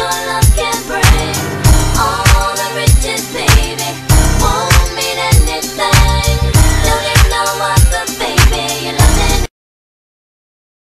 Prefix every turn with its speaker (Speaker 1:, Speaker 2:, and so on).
Speaker 1: want your.